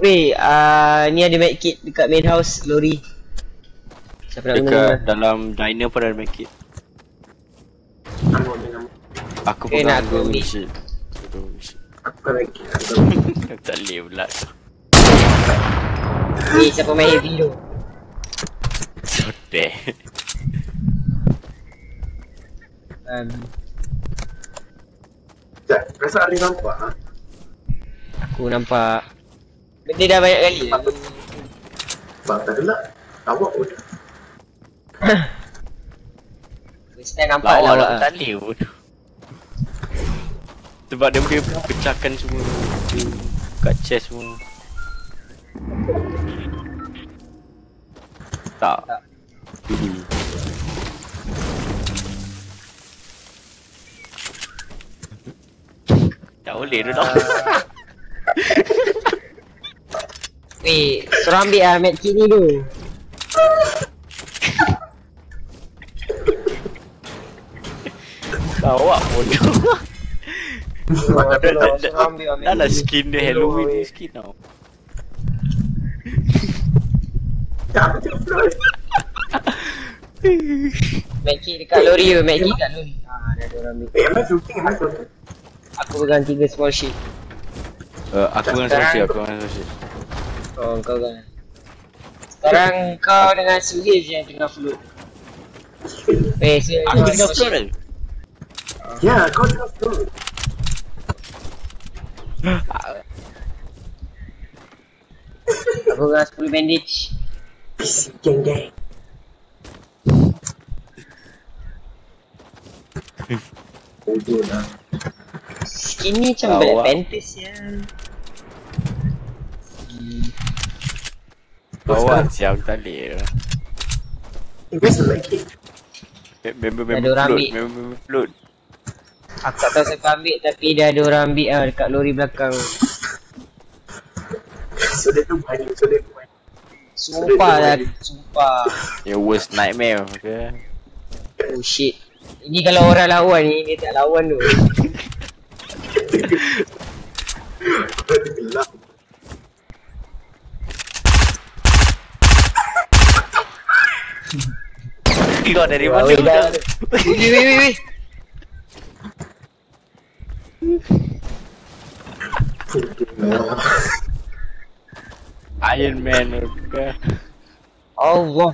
Weh, uh, ni ada medkit dekat main house lori. Siapa nak Dekat guna? dalam diner pun ada make it. Ambil dengan Aku pegang nak ambil. Dua machine. aku kan. Aku kan tak boleh pula. Ni siapa main heavy tu? Sodeh. Um, Sekejap, rasa ada nampak ha? aku nampak. Benda dah banyak kali. Bang tak gelap. Awak pun. First time nampak lah lah awak. tak boleh pun. Sebab dia boleh pecahkan semua kat chest semua. Tak. Tak. Tak boleh tu tak. Weh, suruh ambil lah medkit ni tu. Awak bodoh. Dah- lah Dah lah medkit. skin dia Halloween ni skin tau. Medkit dekat lori tu, medkit kat lori. Ah, dah ada orang ambil. Eh, I shooting? I shooting? Aku pegang tiga small sheet. Uh, aku dengan Sekarang- Soshi, aku dengan Soshi. Oh, kau kan. Sekarang kau dengan Suhiz yang tengah float. Eh, Suhiz Aku dengan tengah float kan? Ya, kau tengok floor. Aku pegang 10 bandage. Peace, gang gang. Bodoh lah. Skin ni macam. Black Panthers ya. Bawa siap tak boleh lah. Eh, where's the like it? Member Ada member orang float, ambil. member member float. Aku tak tahu siapa ambil tapi dah ada orang ambil lah dekat lori belakang. So dia tu banyak, so dia tu banyak. Sumpah lah, sumpah. Your worst nightmare okay? Oh shit. Ini kalau orang lawan ni, dia tak lawan tu. Ada gelap. Kau dari mana weh, weh. Bodoh lah. Iron Man? Allah,